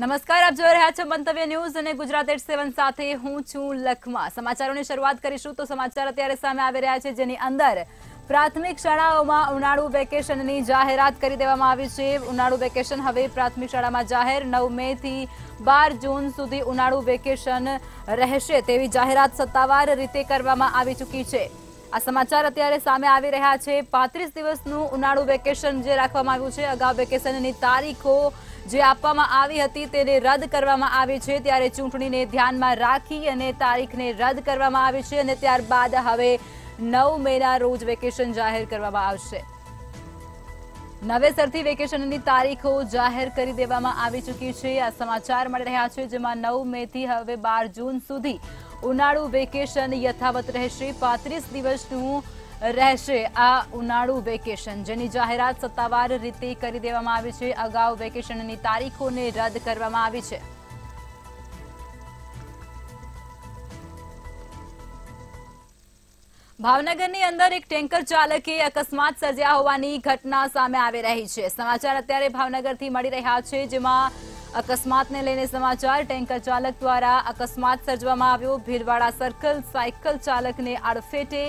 નમસ્કાર, આપ જોઈ રહ્યા છો મંતવ્ય ન્યૂઝ અને ગુજરાત એટ સેવન સાથે હું છું લખમા. સમાચારોની શરૂઆત કરીશું તો સમાચાર અત્યારે સામે આવી રહ્યા છે, જેની અંદર પ્રાથમિક શાળાઓમાં ઉનાળુ વેકેશનની જાહેરાત કરી દેવામાં આવી છે. ઉનાળુ વેકેશન હવે પ્રાથમિક શાળામાં જાહેર. નવ મે થી બાર જૂન સુધી ઉનાળુ વેકેશન રહેશે તેવી જાહેરાત સત્તાવાર રીતે કરવામાં આવી ચૂકી છે. આ સમાચાર અત્યારે સામે આવી રહ્યા છે. પાંત્રીસ દિવસનું ઉનાળુ વેકેશન જે રાખવામાં આવ્યું છે, અગાઉ વેકેશનની તારીખો જે આપવામાં આવી હતી તેને રદ કરવામાં આવી છે. ત્યારે ચૂંટણીને ધ્યાનમાં રાખી અને તારીખને રદ કરવામાં આવી છે અને ત્યારબાદ હવે નવ મેના રોજ વેકેશન જાહેર કરવામાં આવશે. નવેસરથી વેકેશનની તારીખો જાહેર કરી દેવામાં આવી ચૂકી છે. આ સમાચાર મળી રહ્યા છે, જેમાં નવ મે થી હવે બાર જૂન સુધી ઉનાળુ વેકેશન યથાવત રહેશે. પાંત્રીસ દિવસનું રહેશે આ ઉનાળુ વેકેશન, જેની જાહેરાત સત્તાવાર રીતે કરી દેવામાં આવી છે. અગાઉ વેકેશનની તારીખોને રદ કરવામાં આવી છે. ભાવનગરની અંદર એક ટેન્કર ચાલકે અકસ્માત સર્જ્યા હોવાની ઘટના સામે આવી રહી છે. સમાચાર અત્યારે ભાવનગરથી મળી રહ્યા છે, જેમાં અકસ્માતને લઈને સમાચાર. ટેન્કર ચાલક દ્વારા અકસ્માત સર્જવામાં આવ્યો. ભીલવાડા સર્કલ સાયકલ ચાલકને અડફેટે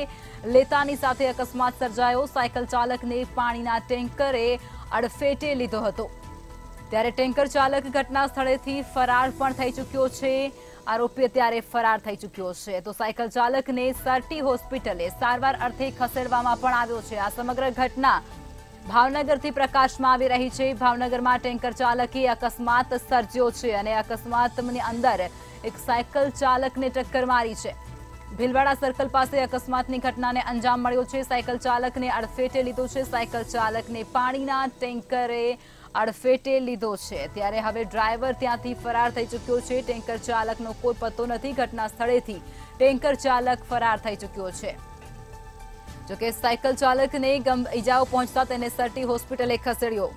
લેતાની સાથે અકસ્માત સર્જાયો. સાયકલ ચાલકને પાણીના ટેન્કરે અડફેટે લીધો હતો. ત્યારે ટેન્કર ચાલક ઘટના સ્થળેથી ફરાર પણ થઈ ચૂક્યો છે. આરોપી અત્યારે ફરાર થઈ ચૂક્યો છે. તો સાયકલ ચાલકને સરટી હોસ્પિટલે સારવાર અર્થે ખસેડવામાં પણ આવ્યો છે. આ સમગ્ર ઘટના ભાવનગરથી પ્રકાશમાં આવી રહી છે. ભાવનગરમાં ટેન્કર ચાલકે અકસ્માત સર્જ્યો છે અને અકસ્માતની અંદર એક સાયકલ ચાલકને ટક્કર મારી છે. ભીલવાડા સર્કલ પાસે અકસ્માતની ઘટનાને અંજામ મળ્યો છે. સાયકલ ચાલકને અડફેટે લીધો છે. સાયકલ ચાલકને પાણીના ટેન્કરે અડફેટે લીધો છે. ત્યારે હવે ડ્રાઈવર ત્યાંથી ફરાર થઈ ચૂક્યો છે. ટેન્કર ચાલકનો કોઈ પત્તો નથી ઘટના સ્થળેથી. ટેન્કર ચાલક ફરાર થઈ ચૂક્યો છે. જોકે સાયકલ ચાલકને ઈજાઓ પહોંચતા તેને સરટી હોસ્પિટલે ખસેડ્યો.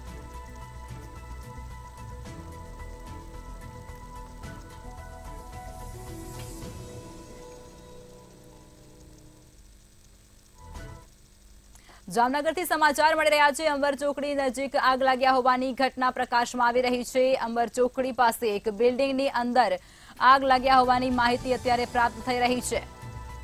જામનગરથી સમાચાર મળી રહ્યા છે. અંબર ચોકડી નજીક આગ લાગ્યા હોવાની ઘટના પ્રકાશમાં આવી રહી છે. અંબર ચોકડી પાસે એક બિલ્ડિંગની અંદર આગ લાગ્યા હોવાની માહિતી અત્યારે પ્રાપ્ત થઈ રહી છે.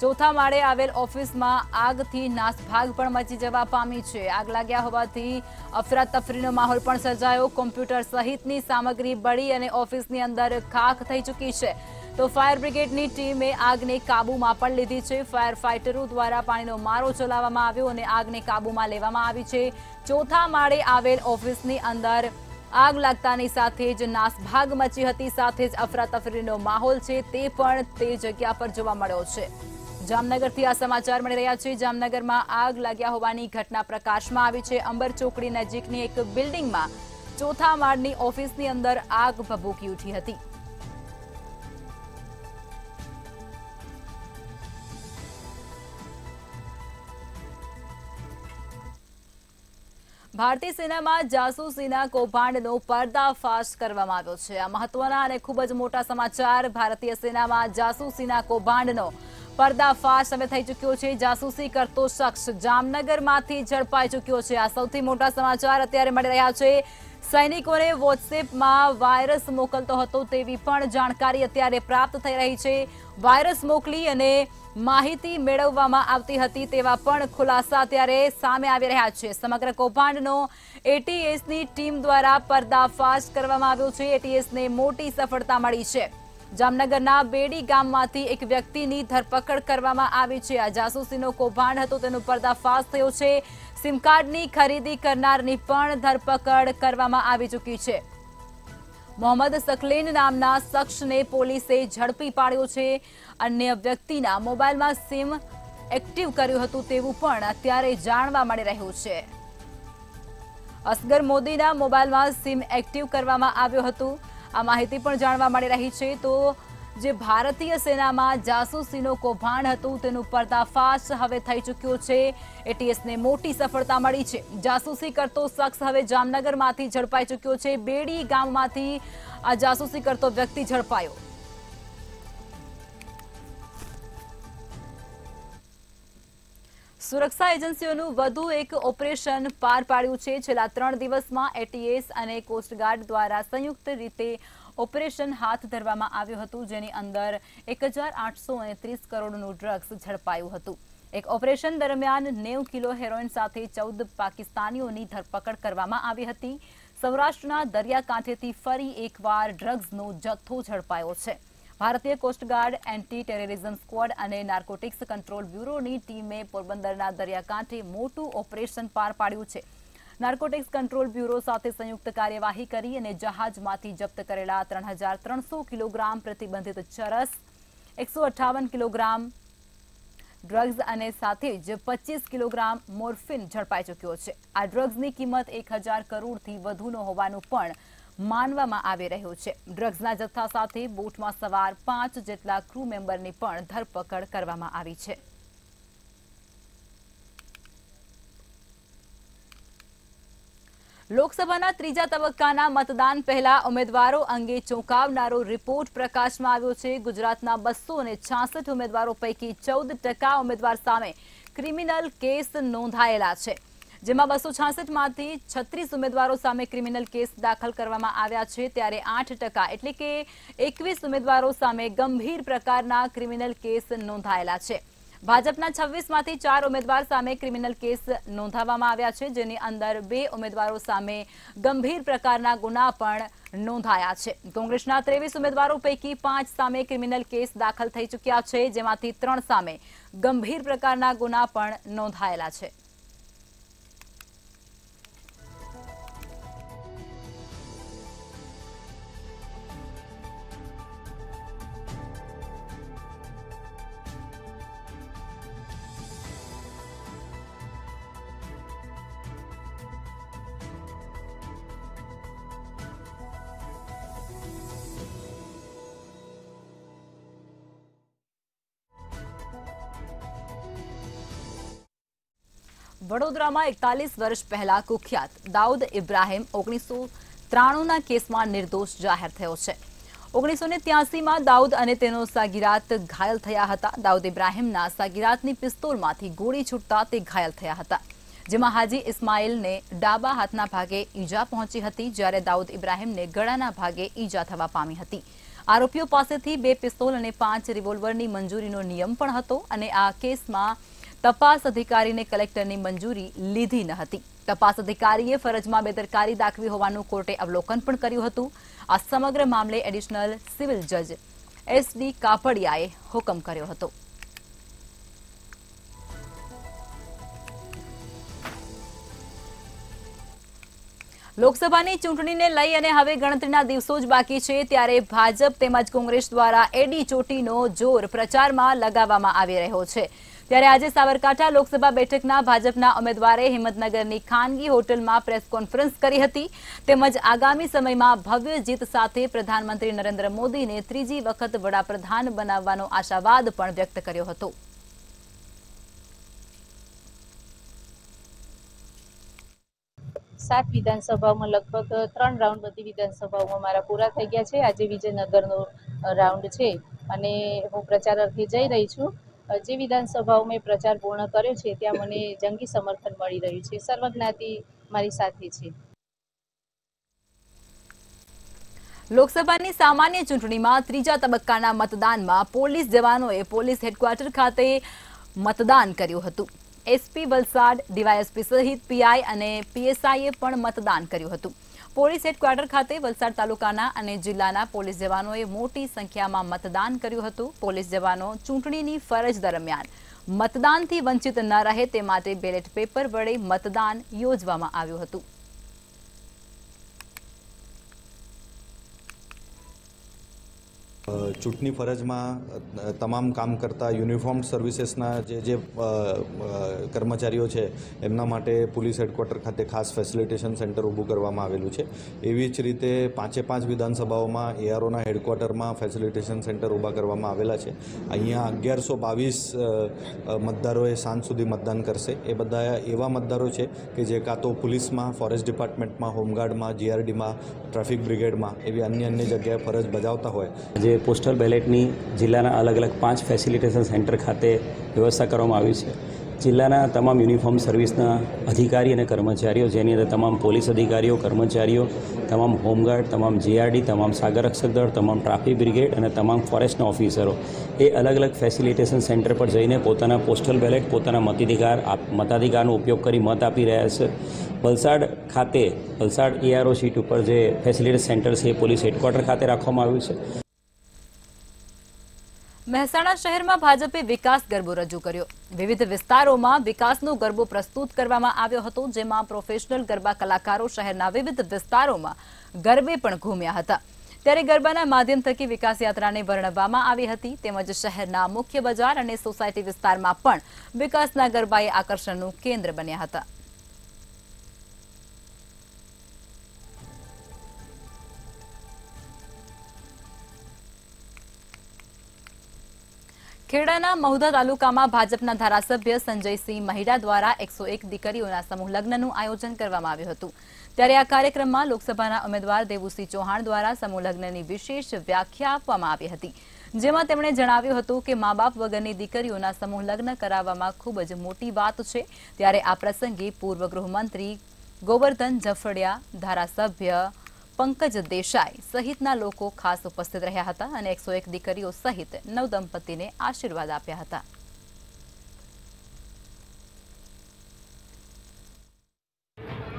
ચોથા માળે આવેલ ઓફિસમાં આગથી નાસભાગ પણ મચી જવા પામી છે. આગ લાગ્યા હોવાથી અફરાતફરીનો માહોલ પણ સર્જાયો. કોમ્પ્યુટર સહિતની સામગ્રી બળી અને ઓફિસની અંદર ખાખ થઈ ચૂકી છે. તો ફાયર બ્રિગેડની ટીમે આગને કાબૂમાં પણ લીધી છે. ફાયર ફાઇટરો દ્વારા પાણીનો મારો ચલાવવામાં આવ્યો અને આગને કાબૂમાં લેવામાં આવી છે. ચોથા માળે આવેલ ઓફિસની અંદર આગ લાગતાની સાથે જ નાસભાગ મચી હતી. સાથે જ અફરાતફરીનો માહોલ છે. તે પણ તે જગ્યા પર જોવા મળ્યો છે. જામનગરથી આ સમાચાર મળી રહ્યા છે. જામનગરમાં આગ લાગ્યા હોવાની ઘટના પ્રકાશમાં આવી છે. અંબર ચોકડી નજીકની એક બિલ્ડિંગમાં ચોથા માળની ઓફિસની અંદર આગ ભભૂકી ઉઠી હતી. ભારતીય સેનામાં જાસૂસીના કૌભાંડનો પર્દાફાશ કરવામાં આવ્યો છે. આ મહત્વના અને ખૂબ જ મોટા સમાચાર ભારતીય સેનામાં જાસૂસીના કૌભાંડનો પર્દાફાશ હવે થઈ ચૂક્યો છે. જાસૂસી કરતો શખ્સ જામનગરમાંથી ઝડપાઈ ચૂક્યો છે. આ સૌથી મોટા સમાચાર અત્યારે મળી રહ્યા છે. સૈનિકોને વોટ્સએપમાં વાયરસ મોકલતો હતો તેવી પણ જાણકારી અત્યારે પ્રાપ્ત થઈ રહી છે. વાયરસ મોકલી અને માહિતી મેળવવામાં આવતી હતી તેવા પણ ખુલાસા અત્યારે સામે આવી રહ્યા છે. સમગ્ર કૌભાંડનો એટીએસની ટીમ દ્વારા પર્દાફાશ કરવામાં આવ્યો છે. એટીએસને મોટી સફળતા મળી છે. જામનગરના બેડી ગામમાંથી એક વ્યક્તિની ધરપકડ કરવામાં આવી છે. આ જાસૂસીનો કૌભાંડ હતો, તેનો પર્દાફાશ થયો છે. સિમ કાર્ડની ખરીદી કરનારની પણ ધરપકડ કરવામાં આવી ચૂકી છે. મોહમ્મદ સકલેન નામના શખ્સને પોલીસે ઝડપી પાડ્યો છે. અન્ય વ્યક્તિના મોબાઈલમાં સિમ એક્ટિવ કર્યું હતું તેવું પણ અત્યારે જાણવા મળી રહ્યું છે. અસગર મોદીના મોબાઈલમાં સિમ એક્ટિવ કરવામાં આવ્યું હતું. આ માહિતી પણ જાણવા મળી રહી છે. તો જે ભારતીય સેનામાં જાસૂસીનો કૌભાંડ હતું, તેનું પર્દાફાશ હવે થઈ ચૂક્યો છે. એટીએસને મોટી સફળતા મળી છે. જાસૂસી કરતો શખ્સ હવે જામનગરમાંથી ઝડપાઈ ચૂક્યો છે. બેડી ગામમાંથી આ જાસૂસી કરતો વ્યક્તિ ઝડપાયો. સુરક્ષા એજન્સીઓનું વધુ એક ઓપરેશન પાર પાડ્યું છે. છેલ્લા ત્રણ દિવસમાં એટીએસ અને કોસ્ટગાર્ડ દ્વારા સંયુક્ત રીતે ઓપરેશન હાથ ધરવામાં આવ્યું હતું, જેની અંદર એક કરોડનું ડ્રગ્સ ઝડપાયું હતું. એક ઓપરેશન દરમિયાન નેવ કિલો હેરોઇન સાથે ચૌદ પાકિસ્તાનીઓની ધરપકડ કરવામાં આવી હતી. સૌરાષ્ટ્રના દરિયાકાંઠેથી ફરી એકવાર ડ્રગ્સનો જથ્થો ઝડપાયો છે. ભારતીય કોસ્ટગાર્ડ એન્ટી ટેરરિઝમ સ્ક્વોડ અને નાર્કોટિક્સ કંટ્રોલ બ્યુરોની ટીમે પોરબંદરના દરિયાકાંઠે મોટું ઓપરેશન પાર પાડ્યું છે. નાર્કોટિક્સ કંટ્રોલ બ્યુરો સાથે સંયુક્ત કાર્યવાહી કરી અને જહાજમાંથી જપ્ત કરેલા ત્રણ કિલોગ્રામ પ્રતિબંધિત ચરસ, એકસો કિલોગ્રામ ડ્રગ્સ અને સાથે જ પચીસ કિલોગ્રામ મોર્ફિન ઝડપાઈ ચૂક્યો છે. આ ડ્રગ્સની કિંમત એક હજાર કરોડથી વધુનો હોવાનું પણ માનવામાં આવી રહ્યું છે. ડ્રગ્સના જથ્થા સાથે બોટમાં સવાર પાંચ જેટલા ક્રૂ મેમ્બરની પણ ધરપકડ કરવામાં આવી છે. લોકસભાના ત્રીજા તબક્કાના મતદાન પહેલા ઉમેદવારો અંગે ચોંકાવનારો રિપોર્ટ પ્રકાશમાં આવ્યો છે. ગુજરાતના બસો ઉમેદવારો પૈકી ચૌદ ઉમેદવાર સામે ક્રિમિનલ કેસ નોંધાયેલા છે. જેમાં બસો છાસઠમાંથી છત્રીસ ઉમેદવારો સામે ક્રિમિનલ કેસ દાખલ કરવામાં આવ્યા છે. ત્યારે આઠ એટલે કે એકવીસ ઉમેદવારો સામે ગંભીર પ્રકારના ક્રિમિનલ કેસ નોંધાયેલા છે. ભાજપના છવ્વીસમાંથી ચાર ઉમેદવાર સામે ક્રિમિનલ કેસ નોંધાવવામાં આવ્યા છે, જેની અંદર બે ઉમેદવારો સામે ગંભીર પ્રકારના ગુના પણ નોંધાયા છે. કોંગ્રેસના ત્રેવીસ ઉમેદવારો પૈકી પાંચ સામે ક્રિમિનલ કેસ દાખલ થઈ ચૂક્યા છે, જેમાંથી ત્રણ સામે ગંભીર પ્રકારના ગુના પણ નોંધાયેલા છે. વડોદરામાં એકતાલીસ વર્ષ પહેલા કુખ્યાત દાઉદ ઇબ્રાહિમ ઓગણીસો ત્રાણુંના કેસમાં નિર્દોષ જાહેર થયો છે. ઓગણીસો ને ત્યાસીમાં દાઉદ અને તેનો સાગીરાત ઘાયલ થયા હતા. દાઉદ ઇબ્રાહિમના સાગીરાતની પિસ્તોલમાંથી ગોળી છૂટતા તે ઘાયલ થયા હતા. જેમાં હાજી ઇસ્માઇલને ડાબા હાથના ભાગે ઈજા પહોંચી હતી, જ્યારે દાઉદ ઇબ્રાહિમને ગળાના ભાગે ઈજા થવા પામી હતી. આરોપીઓ પાસેથી બે પિસ્તોલ અને પાંચ રિવોલ્વરની મંજૂરીનો નિયમ પણ હતો અને આ કેસમાં તપાસ અધિકારીને કલેક્ટરની મંજૂરી લીધી ન હતી. તપાસ અધિકારીએ ફરજમાં બેદરકારી દાખવી હોવાનું કોર્ટે અવલોકન પણ કર્યું હતું. આ સમગ્ર મામલે એડિશનલ સિવિલ જજ એસ ડી કાપડિયાએ હુકમ કર્યો હતો. લોકસભાની ચૂંટણીને લઈ અને હવે ગણતરીના દિવસો જ બાકી છે, ત્યારે ભાજપ તેમજ કોંગ્રેસ દ્વારા એડી ચોટીનો જોર પ્રચારમાં લગાવવામાં આવી રહ્યો છે. ત્યારે આજે સાબરકાંઠા લોકસભા બેઠકના ભાજપના ઉમેદવારે હિંમતનગરની ખાનગી હોટલમાં પ્રેસ કોન્ફરન્સ કરી હતી. તેમજ આગામી સમયમાં ભવ્ય જીત સાથે પ્રધાનમંત્રી નરેન્દ્ર મોદીને ત્રીજી વખત વડાપ્રધાન બનાવવાનો આશાવાદ પણ વ્યક્ત કર્યો હતો. સાત વિધાનસભાઓમાં લગભગ ત્રણ રાઉન્ડ બધી વિધાનસભાઓમાં મારા પૂરા થઈ ગયા છે. આજે વિજયનગરનો રાઉન્ડ છે અને હું પ્રચાર અર્થે જઈ રહી છું. જે વિધાનસભાઓ મેં પ્રચાર પૂર્ણ કર્યો છે, ત્યાં મને જંગી સમર્થન મળી રહ્યું છે. સર્વજ્ઞાતિ મારી સાથે છે. લોકસભાની સામાન્ય ચૂંટણીમાં ત્રીજા તબક્કાના મતદાનમાં પોલીસ જવાનોએ પોલીસ હેડક્વાર્ટર ખાતે મતદાન કર્યું હતું. એસપી વલસાડ, ડીવાયએસપી સહિત પીઆઈ અને પીએસઆઈએ પણ મતદાન કર્યું હતું. પોલીસ હેડક્વાર્ટર ખાતે વલસાડ તાલુકાના અને જિલ્લાના પોલીસ જવાનોએ મોટી સંખ્યામાં મતદાન કર્યું હતું. પોલીસ જવાનો ચૂંટણીની ફરજ દરમિયાન મતદાનથી વંચિત ન રહે તે માટે બેલેટ પેપર વડે મતદાન યોજવામાં આવ્યું હતું. ચૂંટણી ફરજમાં તમામ કામ કરતા યુનિફોર્મ સર્વિસીસના જે જે કર્મચારીઓ છે, એમના માટે પોલીસ હેડક્વાર્ટર ખાતે ખાસ ફેસિલિટેશન સેન્ટર ઊભું કરવામાં આવેલું છે. એવી જ રીતે પાંચે પાંચ વિધાનસભાઓમાં એઆરઓના હેડક્વાર્ટરમાં ફેસિલિટેશન સેન્ટર ઊભા કરવામાં આવેલા છે. અહીંયા અગિયારસો બાવીસ મતદારોએ સાંજ સુધી મતદાન કરશે. એ બધા એવા મતદારો છે કે જે કાં તો પોલીસમાં, ફોરેસ્ટ ડિપાર્ટમેન્ટમાં, હોમગાર્ડમાં જીઆરડીમાં ટ્રાફિક બ્રિગેડમાં એવી અન્ય અન્ય જગ્યાએ ફરજ બજાવતા હોય. જે પોસ્ટલ બેલેટની જિલ્લાના અલગ અલગ પાંચ ફેસિલિટેશન સેન્ટર ખાતે વ્યવસ્થા કરવામાં આવી છે. જિલ્લાના તમામ યુનિફોર્મ સર્વિસના અધિકારી અને કર્મચારીઓ, જેની અંદર તમામ પોલીસ અધિકારીઓ, કર્મચારીઓ, તમામ હોમગાર્ડ, તમામ જીઆરડી તમામ સાગર રક્ષક દળ, તમામ ટ્રાફિક બ્રિગેડ અને તમામ ફોરેસ્ટના ઓફિસરો એ અલગ અલગ ફેસિલિટેશન સેન્ટર પર જઈને પોતાના પોસ્ટલ બેલેટ પોતાના મતાધિકાર મતાધિકારનો ઉપયોગ કરી મત આપી રહ્યા છે. વલસાડ ખાતે, વલસાડ એઆરઓ સીટ ઉપર જે ફેસિલિટી સેન્ટર છે, એ પોલીસ હેડક્વાર્ટર ખાતે રાખવામાં આવ્યું છે. મહેસાણા શહેરમાં ભાજપે વિકાસ ગરબો રજૂ કર્યો. વિવિધ વિસ્તારોમાં વિકાસનો ગરબો પ્રસ્તુત કરવામાં આવ્યો હતો, જેમાં પ્રોફેશનલ ગરબા કલાકારો શહેરના વિવિધ વિસ્તારોમાં ગરબે પણ ઘૂમ્યા હતા. ત્યારે ગરબાના માધ્યમ થકી વિકાસ યાત્રાને વર્ણવવામાં આવી હતી, તેમજ શહેરના મુખ્ય બજાર અને સોસાયટી વિસ્તારમાં પણ વિકાસના ગરબાએ આકર્ષણનું કેન્દ્ર બન્યા હતા. ખેડાના મહુધા તાલુકામાં ભાજપના ધારાસભ્ય સંજયસિંહ મહિડા દ્વારા એકસો એક દીકરીઓના સમૂહ લગ્નનું આયોજન કરવામાં આવ્યું હતું. ત્યારે આ કાર્યક્રમમાં લોકસભાના ઉમેદવાર દેવુસિંહ ચૌહાણ દ્વારા સમૂહ લગ્નની વિશેષ વ્યાખ્યા આપવામાં આવી હતી. જેમાં તેમણે જણાવ્યું હતું કે મા બાપ વગરની દીકરીઓના સમૂહ લગ્ન કરાવવામાં ખૂબ જ મોટી વાત છે. ત્યારે આ પ્રસંગે પૂર્વ ગૃહમંત્રી ગોવર્ધન જફડિયા, ધારાસભ્ય પંકજ દેસાઈ સહિતના લોકો ખાસ ઉપસ્થિત રહ્યા હતા અને એકસો એક દીકરીઓ સહિત નવદંપતિને આશીર્વાદ આપ્યા હતા.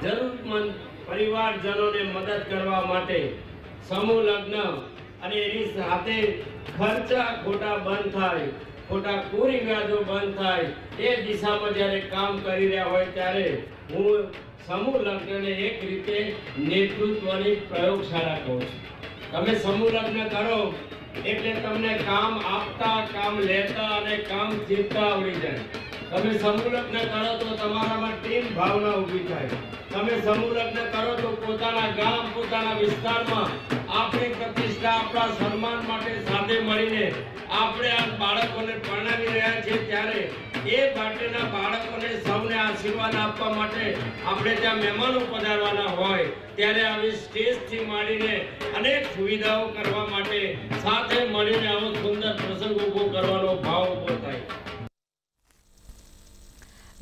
જરૂરમંદ પરિવારજનોને મદદ કરવા માટે સમૂહ લગ્ન અને એની સાથે ખર્ચા ખોટા બંધ થાય, ખોટા કુરિવાજો બંધ થાય, એ દિશામાં જ્યારે કામ કરી રહ્યા હોય ત્યારે હું સમૂહ લગ્નને એક રીતે નેતૃત્વની પ્રયોગશાળા કહું છું. તમે સમૂહ લગ્ન કરો એટલે તમને કામ આપતા, કામ લેતા અને કામ જીતતા આવડી જાય. તમે સમૂહ લગ્ન કરો તો તમારામાં ટીમ ભાવના ઊભી થાય. તમે સમૂહ કરો તો પોતાના ગામ, પોતાના વિસ્તારમાં આપણી પ્રતિષ્ઠા, આપણા સન્માન માટે સાથે મળીને આપણે આ બાળકોને પરણાવી રહ્યા છીએ ત્યારે એ માટેના બાળકોને સૌને આશીર્વાદ આપવા માટે આપણે ત્યાં મહેમાનો પધારવાના હોય ત્યારે આવી સ્ટેજથી માંડીને અનેક સુવિધાઓ કરવા માટે સાથે મળીને આવો સુંદર પ્રસંગ ઊભો કરવાનો ભાવ ઊભો થાય.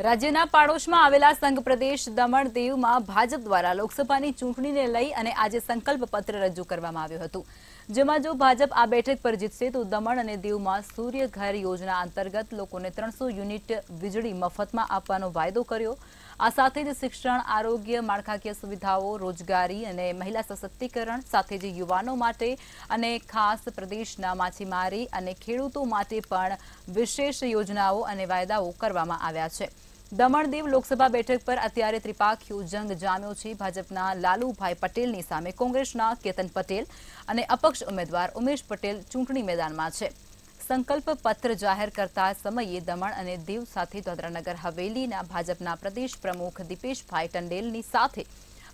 રાજ્યના પાડોશમાં આવેલા સંઘ પ્રદેશ દમણ દીવમાં ભાજપ દ્વારા લોકસભાની ચૂંટણીને લઈ અને આજે સંકલ્પ પત્ર રજૂ કરવામાં આવ્યું હતું. જેમાં જો ભાજપ આ બેઠક પર જીતશે તો દમણ અને દીવમાં સૂર્ય ઘર યોજના અંતર્ગત લોકોને ત્રણસો યુનિટ વીજળી મફતમાં આપવાનો વાયદો કર્યો. આ સાથે જ શિક્ષણ, આરોગ્ય, માળખાકીય સુવિધાઓ, રોજગારી અને મહિલા સશક્તિકરણ સાથે જ યુવાનો માટે અને ખાસ પ્રદેશના માછીમારી અને ખેડૂતો માટે પણ વિશેષ યોજનાઓ અને વાયદાઓ કરવામાં આવ્યા છે. દમણ દીવ લોકસભા બેઠક પર અત્યારે ત્રિપાખીયો જંગ જામ્યો છે. ભાજપના લાલુભાઈ પટેલની સામે કોંગ્રેસના કેતન પટેલ અને અપક્ષ ઉમેદવાર ઉમેશ પટેલ ચૂંટણી મેદાનમાં છે. સંકલ્પ પત્ર જાહેર કરતા સમયે દમણ અને દીવ સાથે દાદરાનગર હવેલીના ભાજપના પ્રદેશ પ્રમુખ દીપેશભાઈ ટંડેલની સાથે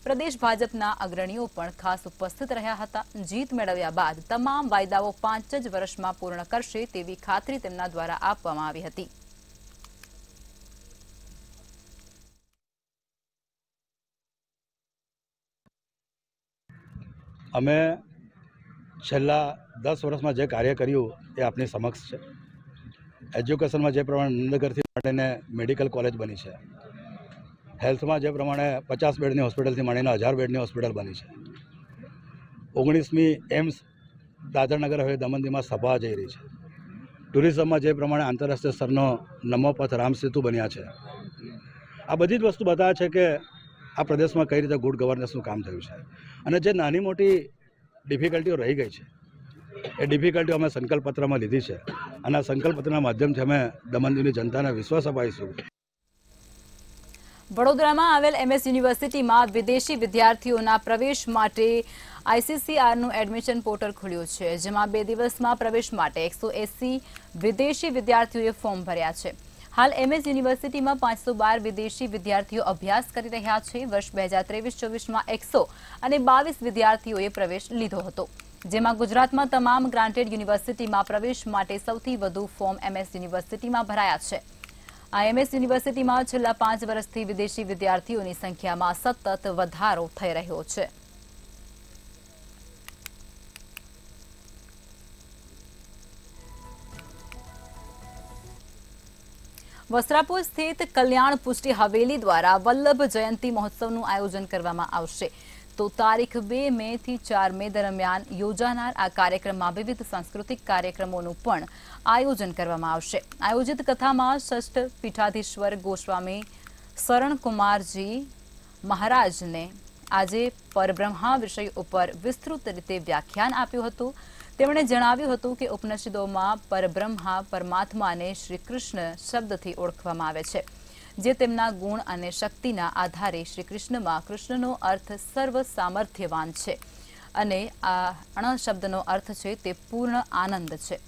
પ્રદેશ ભાજપના અગ્રણીઓ પણ ખાસ ઉપસ્થિત રહ્યા હતા. જીત મેળવ્યા બાદ તમામ વાયદાઓ પાંચ જ વર્ષમાં પૂર્ણ કરશે તેવી ખાતરી તેમના દ્વારા આપવામાં આવી હતી. અમે છેલ્લા દસ વર્ષમાં જે કાર્ય કર્યું એ આપની સમક્ષ છે. એજ્યુકેશનમાં જે પ્રમાણે નંદગરથી માંડીને મેડિકલ કોલેજ બની છે. હેલ્થમાં જે પ્રમાણે પચાસ બેડની હોસ્પિટલથી માંડીને હજાર બેડની હોસ્પિટલ બની છે. ઓગણીસમી એમ્સ દાદરનગર હવે દમણદીમાં સભા જઈ રહી છે. ટુરિઝમમાં જે પ્રમાણે આંતરરાષ્ટ્રીય સ્તરનો નમોપથ રામ સેતુ બન્યા છે. આ બધી જ વસ્તુ બતાવે છે કે આ પ્રદેશમાં કઈ રીતે ગુડ ગવર્નન્સનું કામ થયું છે? અને જે નાની મોટી ડિફિકલ્ટીઓ રહી ગઈ છે, એ ડિફિકલ્ટીઓ અમે સંકલ્પપત્રમાં લીધી છે અને આ સંકલ્પપત્રના માધ્યમથી અમે દમણદીવની જનતાને વિશ્વાસ અપાઈશું વડોદરામાં આવેલ એમએસ યુનિવર્સિટીમાં વિદેશી વિદ્યાર્થીઓના પ્રવેશ માટે આઈસીસીઆરનું એડમિશન પોર્ટલ ખુલ્યું છે, જેમાં બે દિવસમાં પ્રવેશ માટે એકસો વિદેશી વિદ્યાર્થીઓએ ફોર્મ ભર્યા છે. હાલ એમએસ યુનિવર્સિટીમાં પાંચસો બાર વિદેશી વિદ્યાર્થીઓ અભ્યાસ કરી રહ્યા છે. વર્ષ બે હજાર ત્રેવીસ ચોવીસમાં એકસો અને બાવીસ વિદ્યાર્થીઓએ પ્રવેશ લીધો હતો. જેમાં ગુજરાતમાં તમામ ગ્રાન્ટેડ યુનિવર્સિટીમાં પ્રવેશ માટે સૌથી વધુ ફોર્મ એમએસ યુનિવર્સિટીમાં ભરાયા છે. આ એમએસ યુનિવર્સિટીમાં છેલ્લા પાંચ વર્ષથી વિદેશી વિદ્યાર્થીઓની સંખ્યામાં સતત વધારો થઈ રહ્યો છે. વસ્ત્રાપુર સ્થિત કલ્યાણ પુષ્ટિ હવેલી દ્વારા વલ્લભ જયંતિ મહોત્સવનું આયોજન કરવામાં આવશે. તો તારીખ બે મે થી ચાર મે દરમિયાન યોજાનાર આ કાર્યક્રમમાં વિવિધ સાંસ્કૃતિક કાર્યક્રમોનું પણ આયોજન કરવામાં આવશે. આયોજિત કથામાં ષષ્ઠ પીઠાધીશ્વર ગોસ્વામી શરણકુમારજી મહારાજને આજે પરબ્રહ્મા વિષય ઉપર વિસ્તૃત રીતે વ્યાખ્યાન આપ્યું હતું. તેમણે જણાવ્યું હતું કે ઉપનિષદોમાં પરબ્રહ્મા પરમાત્માને શ્રી કૃષ્ણ શબ્દથી ઓળખવામાં આવે છે, જે તેમના ગુણ અને શક્તિના આધારે શ્રી કૃષ્ણમાં કૃષ્ણનો અર્થ સર્વ સામર્થ્યવાન છે અને આ અણ શબ્દનો અર્થ છે તે પૂર્ણ આનંદ છે.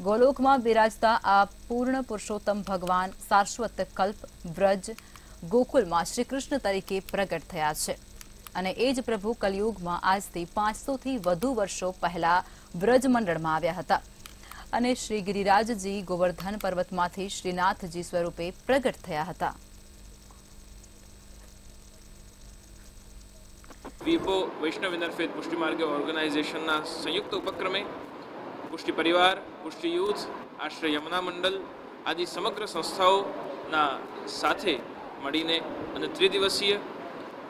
ગોલોકમાં બિરાજતા આ પૂર્ણ પુરુષોત્તમ ભગવાન શાશ્વત કલ્પ, વ્રજ ગોકુલમાં શ્રી કૃષ્ણ તરીકે પ્રગટ થયા છે. અને એ જ પ્રભુ કલયુગમાં આજથી પાંચસોથી વધુ વર્ષો પહેલા બ્રજમંડળમાં આવ્યા હતા. અને શ્રી ગિરિરાજજી ગોવર્ધન પર્વતમાંથી શ્રીનાથજી સ્વરૂપે પ્રગટ થયા હતા. વિપો, વૈષ્ણવ ઇન્ટરફેથ પુષ્ટિ માર્ગ ઓર્ગેનાઇઝેશનના સંયુક્ત ઉપક્રમે પુષ્ટિ પરિવાર, પુષ્ટિ યુથ, આશ્રય યમુના મંડળ આદિ સમગ્ર સંસ્થાઓના સાથે મળીને અને ત્રિદિવસીય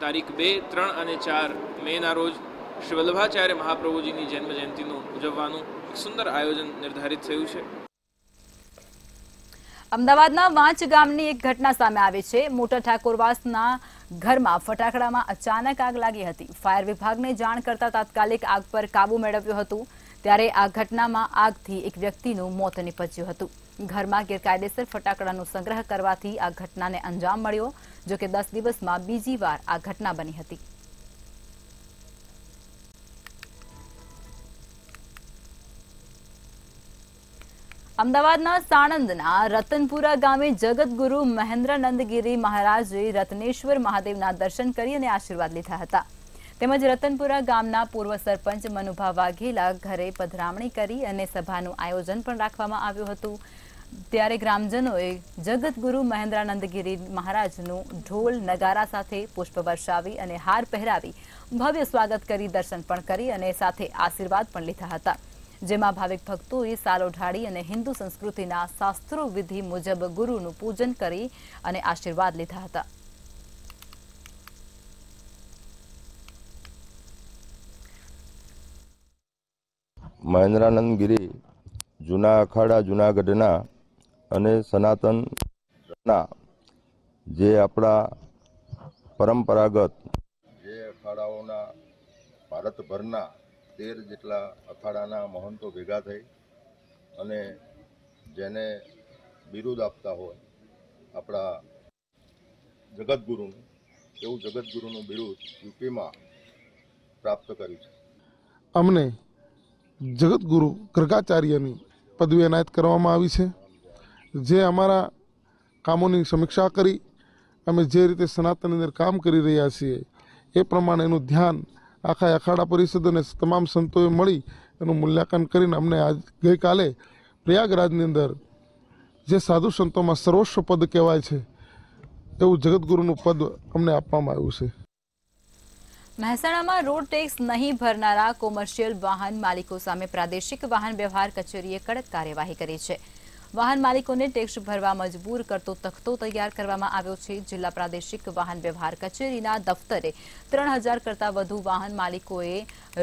તારીખ બે, ત્રણ અને ચાર મેના રોજ શ્રી વલ્લભાચાર્ય મહાપ્રભુજીની જન્મ જયંતિનું ઉજવવાનું એક સુંદર આયોજન નિર્ધારિત થયું છે. અમદાવાદના વાંચ ગામની એક ઘટના સામે આવી છે. મોટા ઠાકોરવાસના ઘરમાં ફટાકડામાં અચાનક આગ લાગી હતી. ફાયર વિભાગને જાણ કરતા તાત્કાલિક આગ પર કાબુ મેળવ્યું હતું. ત્યારે આ ઘટનામાં આગથી એક વ્યક્તિનું મોત નીપજ્યું હતું. ઘરમાં ગેરકાયદેસર ફટાકડાનો સંગ્રહ કરવાથી આ ઘટનાને અંજામ મળ્યો, જો કે દસ દિવસમાં બીજી વાર આ ઘટના બની હતી. અમદાવાદના સાણંદના રતનપુરા ગામે જગતગુરુ મહેન્દ્રનંદગીરી મહારાજે રત્નેશ્વર મહાદેવના દર્શન કરી અને આશીર્વાદ લીધા હતા. તેમજ રતનપુરા ગામના પૂર્વ સરપંચ મનુભા વાઘેલા ઘરે પધરામણી કરી અને સભાનું આયોજન પણ રાખવામાં આવ્યું હતું. ત્યારે ગ્રામજનોએ જગતગુરુ મહેન્દ્રાનંદગીરી મહારાજનું ઢોલ નગારા સાથે પુષ્પ વર્ષાવી અને હાર પહેરાવી ભવ્ય સ્વાગત કરી, દર્શન પણ કરી અને સાથે આશીર્વાદ પણ લીધા હતા. જેમાં ભાવિક ભક્તોએ સાલ ઓઢાડી અને હિન્દુ સંસ્કૃતિના શાસ્ત્રો વિધિ મુજબ ગુરુનું પૂજન કરી અને આશીર્વાદ લીધા હતા. મહેન્દ્રાનંદ ગિરી જૂના અખાડા, જૂનાગઢના અને સનાતનના જે આપણા પરંપરાગત જે અખાડાઓના ભારતભરના તેર જેટલા અખાડાના મહંતો ભેગા થઈ અને જેને બિરુદ આપતા હોય આપણા જગતગુરુનું એવું જગતગુરુનું બિરુદ યુપીમાં પ્રાપ્ત કર્યું છે. અમને જગતગુરુ ગર્ગાચાર્યની પદવી એનાયત કરવામાં આવી છે. જે અમારા કામોની સમીક્ષા કરી, અમે જે રીતે સનાતનની અંદર કામ કરી રહ્યા છીએ, એ પ્રમાણે એનું ધ્યાન આખા અખાડા પરિષદ અને તમામ સંતોએ મળી એનું મૂલ્યાંકન કરીને અમને આજ ગઈકાલે પ્રયાગરાજની અંદર જે સાધુ સંતોમાં સર્વસ્વ પદ કહેવાય છે, એવું જગતગુરુનું પદ અમને આપવામાં આવ્યું છે. મહેસાણામાં રોડ ટેક્સ નહીં ભરનારા કોમર્શિયલ વાહન માલિકો સામે પ્રાદેશિક વાહન વ્યવહાર કચેરીએ કડક કાર્યવાહી કરી છે. વાહન માલિકોને ટેક્સ ભરવા મજબૂર કરતો તખતો તૈયાર કરવામાં આવ્યો છે. જિલ્લા પ્રાદેશિક વાહન વ્યવહાર કચેરીના દફતરે ત્રણ કરતાં વધુ વાહન માલિકોએ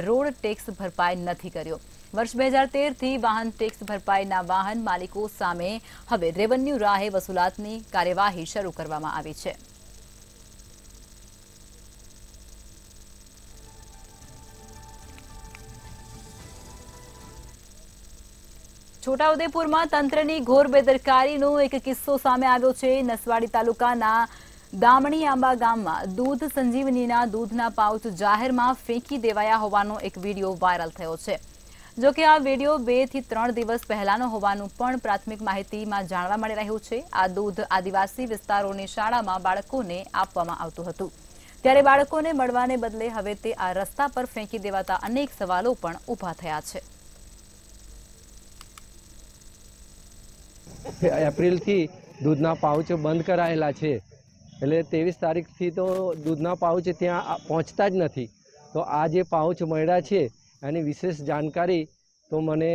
રોડ ટેક્સ ભરપાઈ નથી કર્યો. વર્ષ બે હજાર તેરથી વાહન ટેક્સ ભરપાઈના વાહન માલિકો સામે હવે રેવન્યુ રાહે વસૂલાતની કાર્યવાહી શરૂ કરવામાં આવી છે. છોટાઉદેપુરમાં તંત્રની ઘોર બેદરકારીનો એક કિસ્સો સામે આવ્યો છે. નસવાડી તાલુકાના દામણી આંબા ગામમાં દૂધ સંજીવનીના દૂધના પાઉચ જાહેરમાં ફેંકી દેવાયા હોવાનો એક વીડિયો વાયરલ થયો છે. જો કે આ વીડિયો બેથી ત્રણ દિવસ પહેલાનો હોવાનું પણ પ્રાથમિક માહિતીમાં જાણવા મળી રહ્યું છે. આ દૂધ આદિવાસી વિસ્તારોની શાળામાં બાળકોને આપવામાં આવતું હતું. ત્યારે બાળકોને મળવાને બદલે હવે તે આ રસ્તા પર ફેંકી દેવાતા અનેક સવાલો પણ ઊભા થયા છે. એપ્રિલથી દૂધના પાઉચ બંધ કરાયેલા છે. એટલે ત્રેવીસ તારીખથી તો દૂધના પાઉચ ત્યાં પહોંચતા જ નથી. તો આ જે પાઉચ મળ્યા છે, એની વિશેષ જાણકારી તો મને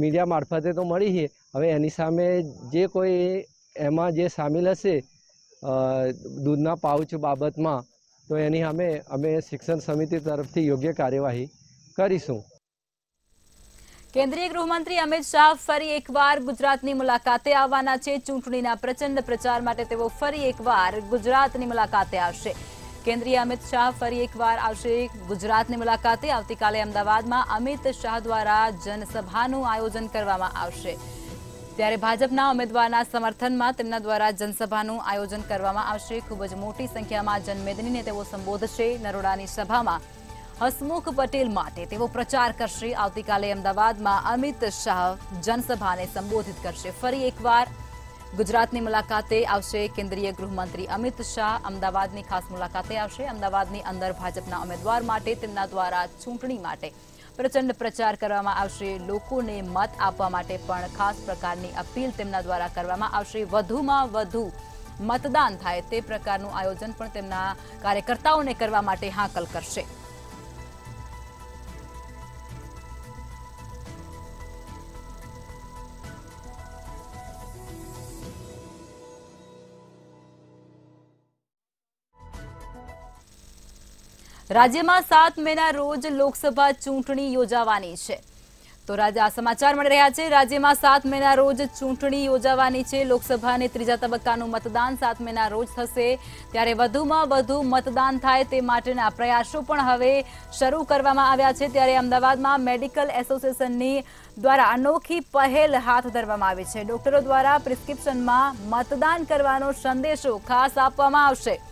મીડિયા મારફતે તો મળી છે. હવે એની સામે જે કોઈ એમાં જે સામેલ હશે દૂધના પાઉચ બાબતમાં, તો એની સામે અમે શિક્ષણ સમિતિ તરફથી યોગ્ય કાર્યવાહી કરીશું. કેન્દ્રીય ગૃહમંત્રી અમિત શાહ ફરી એકવાર ગુજરાતની મુલાકાતે આવવાના છે. ચૂંટણીના પ્રચંડ પ્રચાર માટે તેઓ ફરી એકવાર ગુજરાતની મુલાકાતે આવશે. કેન્દ્રીય અમિત શાહ ફરી એકવાર આવશે ગુજરાતની મુલાકાતે. આવતીકાલે અમદાવાદમાં અમિત શાહ દ્વારા જનસભાનું આયોજન કરવામાં આવશે. ત્યારે ભાજપના ઉમેદવારના સમર્થનમાં તેમના દ્વારા જનસભાનું આયોજન કરવામાં આવશે. ખૂબ જ મોટી સંખ્યામાં જનમેદનીને તેઓ સંબોધશે. નરોડાની સભામાં હસમુખ પટેલ માટે તેઓ પ્રચાર કરશે. આવતીકાલે અમદાવાદમાં અમિત શાહ જનસભાને સંબોધિત કરશે. ફરી એકવાર ગુજરાતની મુલાકાતે આવશે કેન્દ્રીય ગૃહમંત્રી અમિત શાહ. અમદાવાદની ખાસ મુલાકાતે આવશે. અમદાવાદની અંદર ભાજપના ઉમેદવાર માટે, તેમના દ્વારા ચૂંટણી માટે પ્રચંડ પ્રચાર કરવામાં આવશે. લોકોને મત આપવા માટે પણ ખાસ પ્રકારની અપીલ તેમના દ્વારા કરવામાં આવશે. વધુમાં વધુ મતદાન થાય તે પ્રકારનું આયોજન પણ તેમના કાર્યકર્તાઓને કરવા માટે હાંકલ કરશે. રાજ્યમાં સાત મેના રોજ લોકસભા ચૂંટણી યોજાવાની છે. તો આ સમાચાર મળી રહ્યા છે. રાજ્યમાં સાત મેના રોજ ચૂંટણી યોજાવાની છે. લોકસભાની ત્રીજા તબક્કાનું મતદાન સાત મેના રોજ થશે. ત્યારે વધુમાં વધુ મતદાન થાય તે માટેના પ્રયાસો પણ હવે શરૂ કરવામાં આવ્યા છે. ત્યારે અમદાવાદમાં મેડિકલ એસોસિએશનની દ્વારા અનોખી પહેલ હાથ ધરવામાં આવી છે. ડોક્ટરો દ્વારા પ્રિસ્ક્રિપ્શનમાં મતદાન કરવાનો સંદેશો ખાસ આપવામાં આવશે.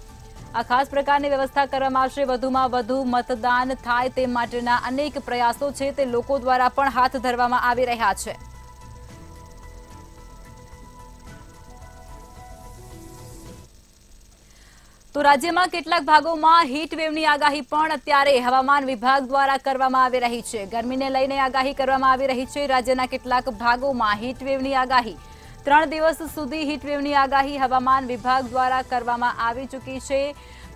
આ ખાસ પ્રકારની વ્યવસ્થા કરવામાં આવશે. વધુમાં વધુ મતદાન થાય તે માટેના અનેક પ્રયાસો છે તે લોકો દ્વારા પણ હાથ ધરવામાં આવી રહ્યા છે. તો રાજ્યમાં કેટલાક ભાગોમાં વેવની આગાહી પણ અત્યારે હવામાન વિભાગ દ્વારા કરવામાં આવી રહી છે. ગરમીને લઈને આગાહી કરવામાં આવી રહી છે. રાજ્યના કેટલાક ભાગોમાં વેવની આગાહી ત્રણ દિવસ સુધી હીટવેવની આગાહી હવામાન વિભાગ દ્વારા કરવામાં આવી ચૂકી છે.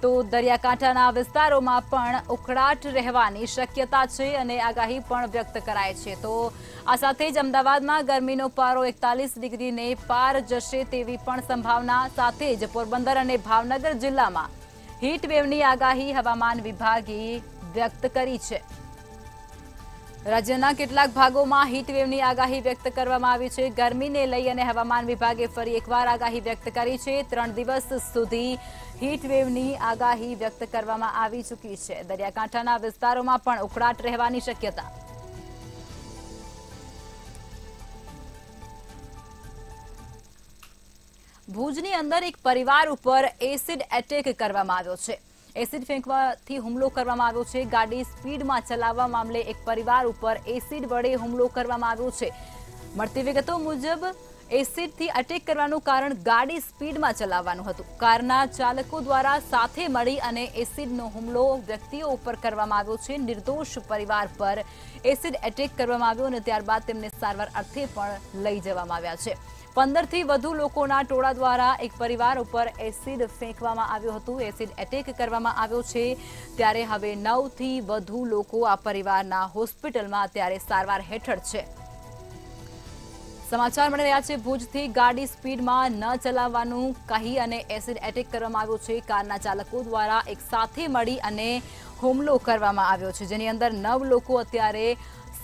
તો દરિયાકાંઠાના વિસ્તારોમાં પણ ઉકળાટ રહેવાની શક્યતા છે અને આગાહી પણ વ્યક્ત કરાય છે. તો આ સાથે જ અમદાવાદમાં ગરમીનો પારો એકતાલીસ ડિગ્રીને પાર જશે તેવી પણ સંભાવના સાથે જ પોરબંદર અને ભાવનગર જિલ્લામાં હીટવેવની આગાહી હવામાન વિભાગે વ્યક્ત કરી છે. રાજ્યના કેટલાક ભાગોમાં હીટવેવની આગાહી વ્યક્ત કરવામાં આવી છે. ગરમીને લઈ અને હવામાન વિભાગે ફરી એકવાર આગાહી વ્યક્ત કરી છે. ત્રણ દિવસ સુધી હીટવેવની આગાહી વ્યક્ત કરવામાં આવી ચૂકી છે. દરિયાકાંઠાના વિસ્તારોમાં પણ ઉકળાટ રહેવાની શક્યતા. ભુજની અંદર એક પરિવાર ઉપર એસિડ એટેક કરવામાં આવ્યો છે. એસિડ ફેંકવાથી હુમલો કરવામાં આવ્યો છે. ગાડી સ્પીડમાં ચલાવવા મામલે એક પરિવાર ઉપર એસિડ વડે હુમલો કરવામાં આવ્યો છે. મળતી વિગતો મુજબ, એસિડથી અટેક કરવાનું કારણ ગાડી સ્પીડમાં ચલાવવાનું હતું. કારના ચાલકો દ્વારા સાથે મળી અને એસિડનો હુમલો વ્યક્તિઓ ઉપર કરવામાં આવ્યો છે. નિર્દોષ પરિવાર પર એસિડ એટેક કરવામાં આવ્યો અને ત્યારબાદ તેમને સારવાર અર્થે પણ લઈ જવામાં આવ્યા છે. પંદરથી વધુ લોકોના ટોળા દ્વારા એક પરિવાર ઉપર એસિડ ફેંકવામાં આવ્યું હતું. એસિડ એટેક કરવામાં આવ્યો છે. ત્યારે હવે નવથી વધુ લોકો આ પરિવારના હોસ્પિટલમાં અત્યારે સારવાર હેઠળ છે. સમાચાર મળી રહ્યા છે. ભુજથી ગાડી સ્પીડમાં ન ચલાવવાનું કહી અને એસિડ એટેક કરવામાં આવ્યો છે. કારના ચાલકો દ્વારા એક સાથે મળી અને હુમલો કરવામાં આવ્યો છે. જેની અંદર નવ લોકો અત્યારે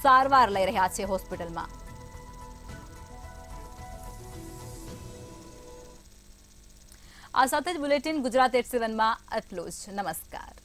સારવાર લઈ રહ્યા છે હોસ્પિટલમાં. આ સાથે જ બુલેટિન ગુજરાત એટ સેવનમાં આટલું જ. નમસ્કાર.